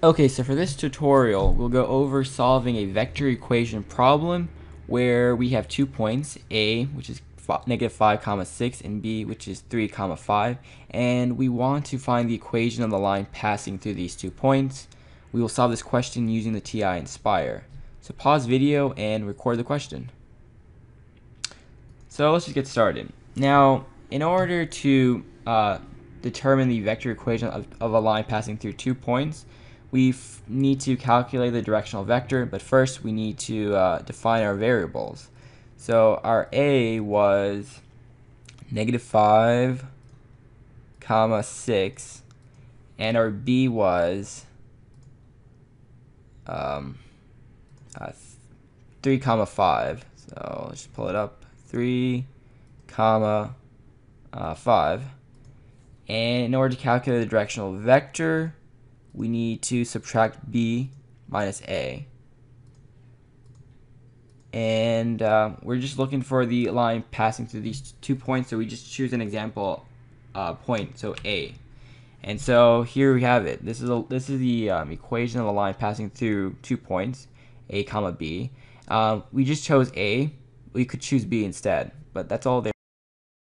Okay, so for this tutorial, we'll go over solving a vector equation problem where we have two points, a, which is negative 5 comma 6, and b, which is 3 comma 5, and we want to find the equation of the line passing through these two points. We will solve this question using the TI-Nspire. So pause video and record the question. So let's just get started. Now, in order to uh, determine the vector equation of, of a line passing through two points, we need to calculate the directional vector, but first we need to uh, define our variables. So our A was negative 5 comma 6 and our B was um, uh, 3 comma 5 so let's just pull it up. 3 comma uh, 5 and in order to calculate the directional vector we need to subtract b minus a. And uh, we're just looking for the line passing through these two points, so we just choose an example uh, point, so a. And so here we have it. This is a, this is the um, equation of the line passing through two points, a comma b. Um, we just chose a. We could choose b instead, but that's all there.